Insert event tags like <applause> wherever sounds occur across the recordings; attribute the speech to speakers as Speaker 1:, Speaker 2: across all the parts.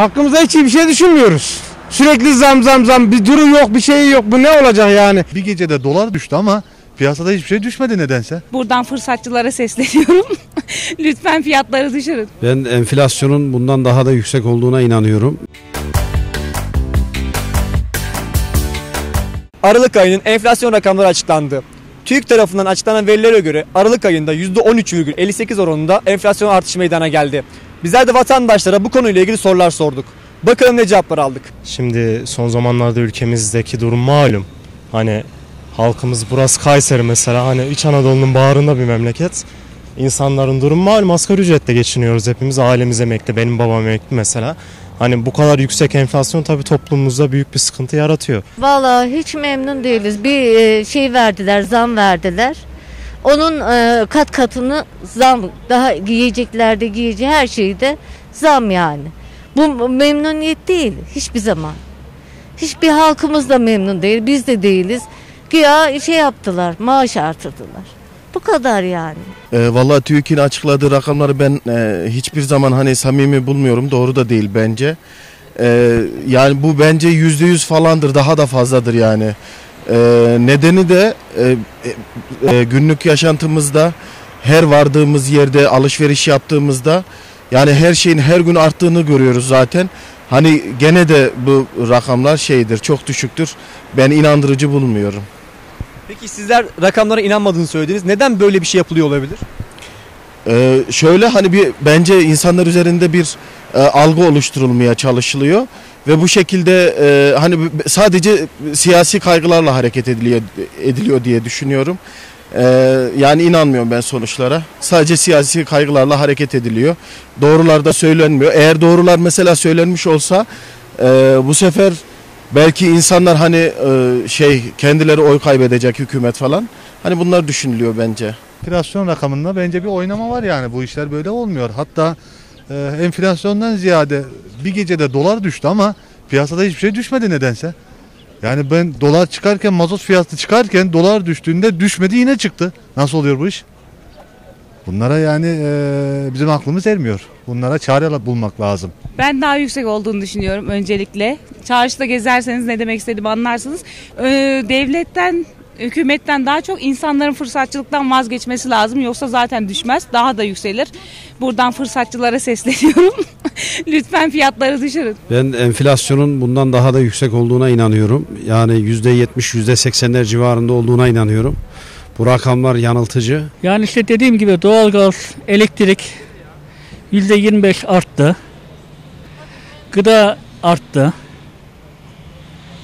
Speaker 1: Hakkımızda hiç iyi bir şey düşünmüyoruz. Sürekli zam zam zam bir duru yok bir şey yok bu ne olacak yani?
Speaker 2: Bir gecede dolar düştü ama piyasada hiçbir şey düşmedi nedense.
Speaker 3: Buradan fırsatçılara sesleniyorum. <laughs> Lütfen fiyatları düşürün.
Speaker 4: Ben enflasyonun bundan daha da yüksek olduğuna inanıyorum.
Speaker 5: Aralık ayının enflasyon rakamları açıklandı. TÜİK tarafından açıklanan verilere göre Aralık ayında %13,58 oranında enflasyon artışı meydana geldi. Bizler de vatandaşlara bu konuyla ilgili sorular sorduk. Bakalım ne cevaplar aldık.
Speaker 6: Şimdi son zamanlarda ülkemizdeki durum malum. Hani halkımız burası Kayseri mesela hani İç Anadolu'nun bağrında bir memleket. İnsanların durumu malum asgari ücretle geçiniyoruz hepimiz. Ailemiz emekli, benim babam emekli mesela. Hani bu kadar yüksek enflasyon tabii toplumumuzda büyük bir sıkıntı yaratıyor.
Speaker 7: Vallahi hiç memnun değiliz. Bir e, şey verdiler, zam verdiler. Onun e, kat katını zam, daha giyeceklerde giyeceği her şeyde zam yani. Bu memnuniyet değil hiçbir zaman. Hiçbir halkımız da memnun değil, biz de değiliz. Güya şey yaptılar, maaş artırdılar. Bu kadar yani.
Speaker 8: E, vallahi TÜİK'in açıkladığı rakamları ben e, hiçbir zaman hani samimi bulmuyorum. Doğru da değil bence. E, yani bu bence yüzde yüz falandır. Daha da fazladır yani. E, nedeni de e, e, günlük yaşantımızda her vardığımız yerde alışveriş yaptığımızda yani her şeyin her gün arttığını görüyoruz zaten. Hani gene de bu rakamlar şeydir çok düşüktür. Ben inandırıcı bulmuyorum.
Speaker 5: Peki sizler rakamlara inanmadığını söylediniz. Neden böyle bir şey yapılıyor olabilir?
Speaker 8: Ee, şöyle hani bir bence insanlar üzerinde bir e, algı oluşturulmaya çalışılıyor ve bu şekilde e, hani sadece siyasi kaygılarla hareket ediliyor ediliyor diye düşünüyorum. Ee, yani inanmıyorum ben sonuçlara. Sadece siyasi kaygılarla hareket ediliyor. Doğrular da söylenmiyor. Eğer doğrular mesela söylenmiş olsa e, bu sefer belki insanlar hani e, şey kendileri oy kaybedecek hükümet falan. Hani bunlar düşünülüyor bence.
Speaker 2: Enflasyon rakamında bence bir oynama var yani bu işler böyle olmuyor. Hatta e, enflasyondan ziyade bir gecede dolar düştü ama piyasada hiçbir şey düşmedi nedense. Yani ben dolar çıkarken mazot fiyatı çıkarken dolar düştüğünde düşmedi yine çıktı. Nasıl oluyor bu iş? Bunlara yani e, bizim aklımız ermiyor. Bunlara çare bulmak lazım.
Speaker 3: Ben daha yüksek olduğunu düşünüyorum öncelikle. Çarşıda gezerseniz ne demek istediğimi anlarsınız. Ee, devletten hükümetten daha çok insanların fırsatçılıktan vazgeçmesi lazım. Yoksa zaten düşmez. Daha da yükselir. Buradan fırsatçılara sesleniyorum. <laughs> Lütfen fiyatları düşürün.
Speaker 4: Ben enflasyonun bundan daha da yüksek olduğuna inanıyorum. Yani %70, %80'ler civarında olduğuna inanıyorum. Bu rakamlar yanıltıcı.
Speaker 9: Yani işte dediğim gibi doğalgaz, elektrik %25 arttı. Gıda arttı.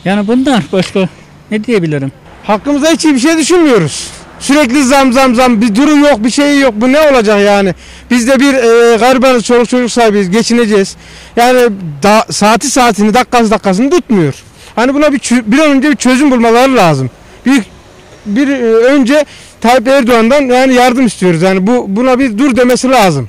Speaker 9: Yani bundan başka ne diyebilirim?
Speaker 1: Hakkımızda hiç bir şey düşünmüyoruz. Sürekli zam zam zam bir duru yok bir şey yok bu ne olacak yani? Biz de bir e, garibanız çoluk çocuk sahibiyiz geçineceğiz. Yani da, saati saatini dakikası dakikasını tutmuyor. Hani buna bir, bir an önce bir çözüm bulmaları lazım. Bir, bir e, önce Tayyip Erdoğan'dan yani yardım istiyoruz. Yani bu buna bir dur demesi lazım.